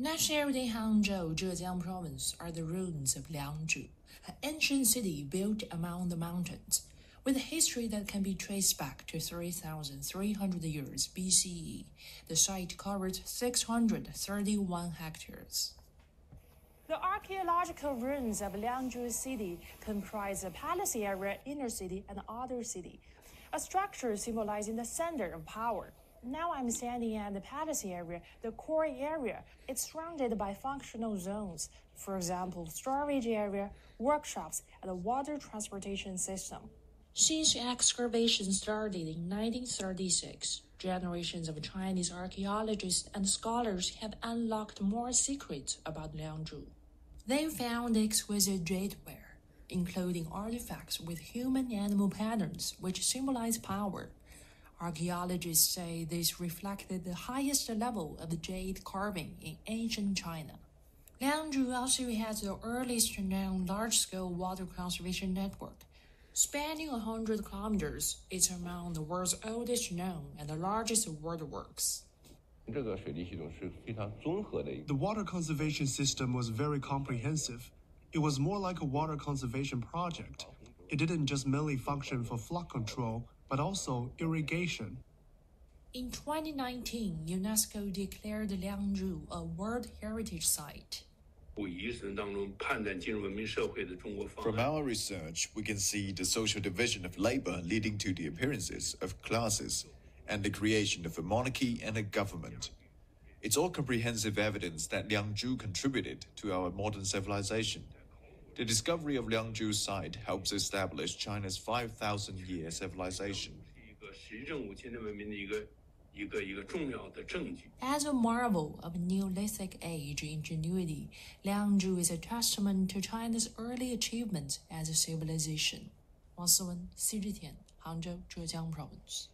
Natural in Hangzhou, Zhejiang Province, are the ruins of Liangzhu, an ancient city built among the mountains, with a history that can be traced back to 3,300 years BCE. The site covers 631 hectares. The archaeological ruins of Liangzhu city comprise the palace area, inner city, and outer city, a structure symbolizing the center of power. Now I'm standing at the palace area, the core area. It's surrounded by functional zones, for example, storage area, workshops, and a water transportation system. Since excavation started in 1936, generations of Chinese archaeologists and scholars have unlocked more secrets about Liangzhu. They found exquisite jadeware, including artifacts with human animal patterns which symbolize power Archaeologists say this reflected the highest level of jade carving in ancient China. Liangzhu also has the earliest known large-scale water conservation network. Spanning 100 kilometers, it's among the world's oldest known and the largest waterworks. The water conservation system was very comprehensive. It was more like a water conservation project. It didn't just merely function for flood control, but also irrigation. In 2019, UNESCO declared Liangzhu a World Heritage Site. From our research, we can see the social division of labor leading to the appearances of classes and the creation of a monarchy and a government. It's all comprehensive evidence that Liangzhu contributed to our modern civilization. The discovery of Liangzhu site helps establish China's 5,000 year civilization. As a marvel of Neolithic age ingenuity, Liangzhu is a testament to China's early achievements as a civilization. Wang Siwen, CGTN, Hangzhou, Zhejiang Province.